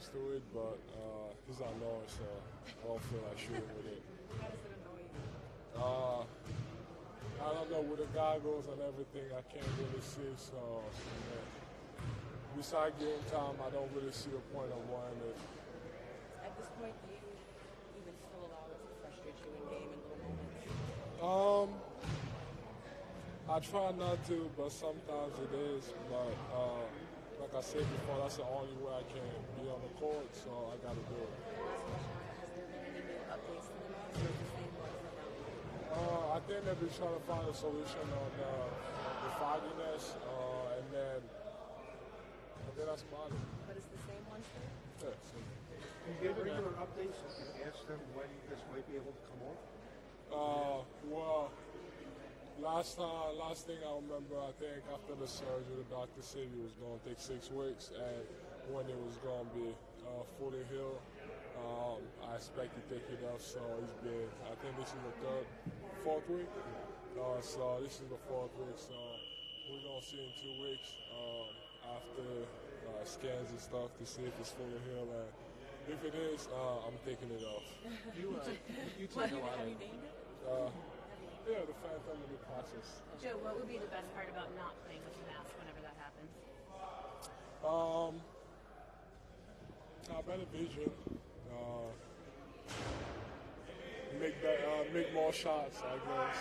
used to it, but uh, he's not knowing, so I don't feel like shooting with it. How does it annoy you? Uh, I don't know with the goggles and everything. I can't really see, so yeah. besides game time, I don't really see the point of wearing it. At this point, do you even still allow this to frustrate you in game in little moments? Um, I try not to, but sometimes it is. But uh, I said before, that's the only way I can be on the court, so I got to do it. Last question, has there been any new updates to the mask or is the same ones from now? Uh, I think they've been trying to find a solution on uh, the fogginess, uh, and then I think that's about it. But it's the same one still? Yeah, so, You give regular updates and ask them when this might be able to come off? uh, well, last time, last thing I remember, I think after the surgery, the doctor said it was going to take six weeks, and when it was going to be uh, fully healed, um, I expect to take it off. So it's been, I think this is the third, fourth week. Uh, so this is the fourth week. So we're gonna see in two weeks um, after uh, scans and stuff to see if it's fully healed. And if it is, uh, I'm taking it off. You, uh, you take a lot have you of. named it? Uh, yeah, the phantom of the process. Joe, what would be the best part about not playing with the mask whenever that happens? Um, a better vision. Uh, make that, uh, make more shots, I guess.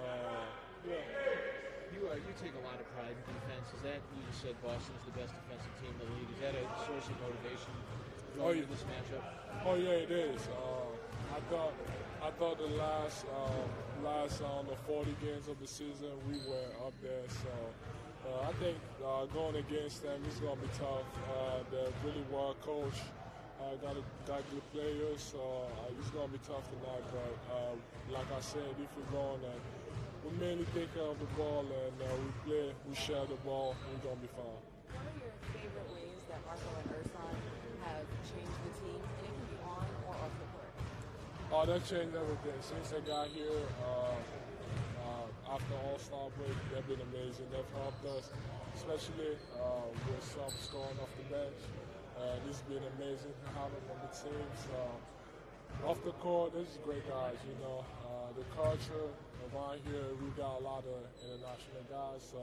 Uh, yeah. You, uh, you take a lot of pride in defense. Is that you just said Boston's the best defensive team in the league? Is that a source of motivation going Oh, yeah. this matchup? Oh yeah, it is. Uh, I thought I thought the last uh, last uh, on the 40 games of the season we were up there. So uh, I think uh, going against them is going to be tough. Uh, they're really well coached. Uh, got a, got good players, so uh, it's going to be tough tonight. But uh, like I said, if we're going and we mainly take care of the ball and uh, we play, we share the ball, we're going to be fine. What are your favorite ways that Marco and Ersan have changed the team? And it can be on or off the court. Oh, that changed everything. Since I got here, uh, uh, after All Star break, they've been amazing. They've helped us, especially uh, with some scoring off the bench. And it's been amazing to have them on the team. So, off the court, this is great guys. You know, uh, the culture around here, we got a lot of international guys, so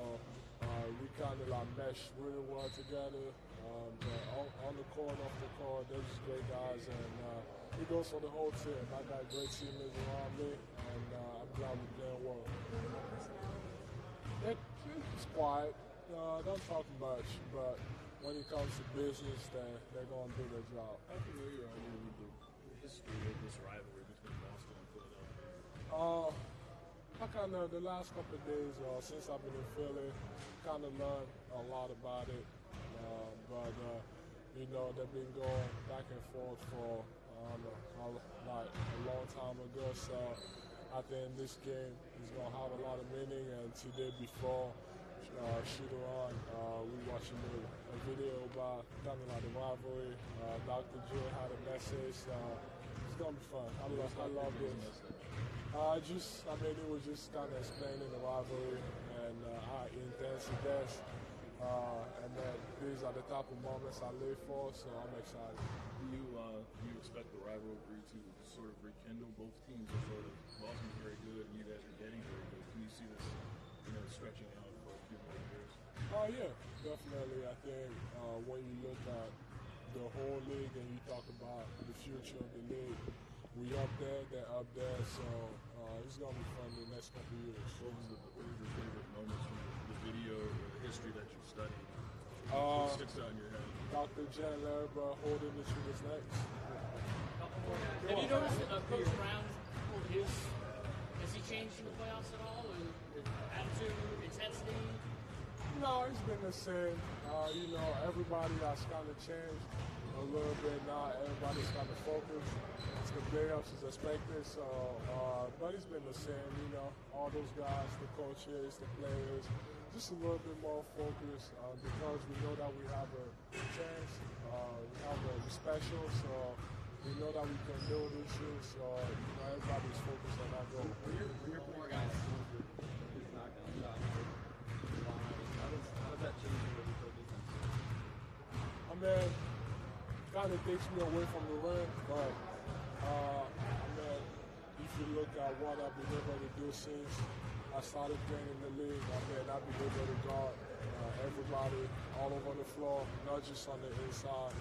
uh, we kind of like mesh really well together. Um, but on, on the court, off the court, they're just great guys, and for the whole team. I got great teammates around me, and uh, I'm glad we're playing well. It, it's quiet. Uh, don't talk much, but when it comes to business, then they're going to do their job. How familiar are you with the history of this rivalry between Boston and Philadelphia? Uh, I kind of the last couple of days uh, since I've been in Philly, kind of learned a lot about it. Uh, but uh, you know they've been going back and forth for I how- like a long time ago. So I think this game is gonna have a lot of meaning. And today before uh, shooter on, uh, we watching a, a video about like the rivalry. Uh, Dr. J had a message. It's gonna be fun. I love, I love this. Uh, just, I mean, it was just kind of explaining the rivalry and uh, how intense it is. Uh, and that these are the type of moments I live for, so I'm excited. Do you uh, do you expect the rivalry to sort of rekindle? Both teams are sort of Boston's very good, and you guys are getting very good. Can you see this, you know, stretching out for a few more years? Oh yeah, definitely. I think uh, when you look at the whole league and you talk about the future of the league, we up there, they're up there, so uh, it's gonna be fun the next couple of years. What was the what was your favorite moments from the video or the history that you've studied? Uh, what sticks out in your head? Dr. J and Larry Bird holding the shooter's necks. Have you noticed that uh, Coach Brown, his, has he changed in the playoffs at all? Or, or attitude, intensity? No, it's been the same. Uh, you know, everybody has kind of changed a little bit now. Everybody's kind of focused. It's the playoffs is expected, so uh, but it's been the same. You know, all those guys, the coaches, the players, just a little bit more focused uh, because we know that we have a chance. Uh, we have a special, so we know that we can do this year. So you know, everybody's focused on that goal. When you're, when you're four guys his knockdown shot, how does, how does that change your defense? I mean, kind of takes me away from the rim, but uh, I if you look at what I've been able to do since I started playing in the league, I mean, I've been able to guard uh, everybody all over the floor, not just on the inside.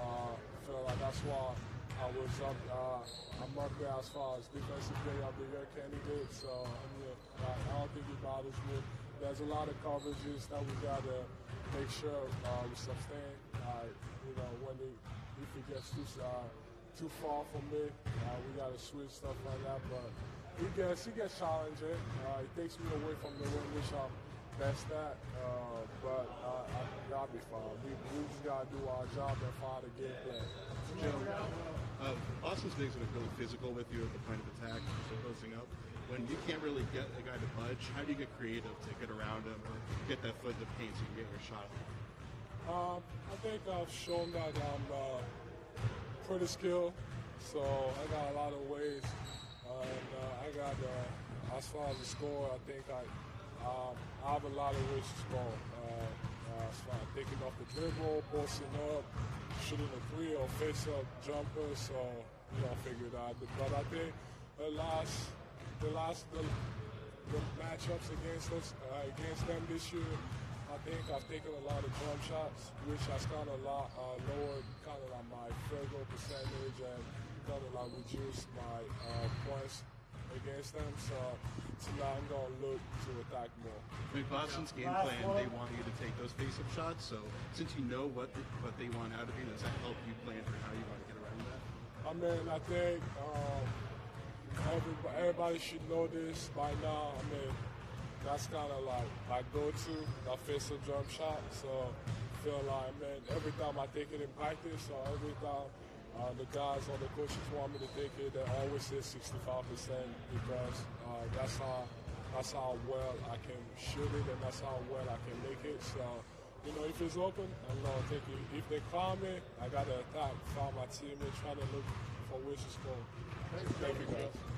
Uh, feel like that's why I was up. Uh, I'm up there as far as defensive player of the year candidate. So I mean, I, I don't think it bothers me. There's a lot of coverages that we gotta make sure uh, we sustain. Uh, you know, when it, if gets too uh, too far from me, uh, we gotta switch stuff like that. But he gets he gets challenging. Uh, it takes me away from the rim, which I'm best that. Uh, but uh, I, I'll be fine. We, we just gotta do our job and find a game plan. Joe, uh, bigs are really physical with you at the point of attack, closing up. When you can't really get a guy to budge, how do you get creative to get around him or get that foot in the paint so you can get your shot? Um, I think I've shown that I'm uh, pretty skilled, so I got a lot of ways. Uh, and uh, I got, uh, as far as the score, I think I, um, I have a lot of ways to score. Uh, uh, taking off the dribble, posting up, shooting a three or face up jumper, so you know, figure it out. But I think the last, the last, the, the matchups against us, uh, against them this year, I think I've taken a lot of jump shots, which has kind of lot, uh, lowered kind of like my field goal percentage and kind of like reduced my uh, points against them. So, so now I'm gonna look to attack more. I mean, Boston's game plan, they want you to take those face-up shots. So since you know what the, what they want out of you, does that help you plan for how you want to get around that? I mean, I think um, everybody, everybody should know this by now. I mean, that's kind of like my go-to, that face up jump shot. So feel like, man, every time I take it in practice or every time uh, the guys or the coaches want me to take it, they always say 65% because uh, that's how that's how well I can shoot it and that's how well I can make it. So, you know, if it's open, I'm gonna take it. If they call me, I gotta attack, find my teammate, try to look for ways to score. Thank you guys.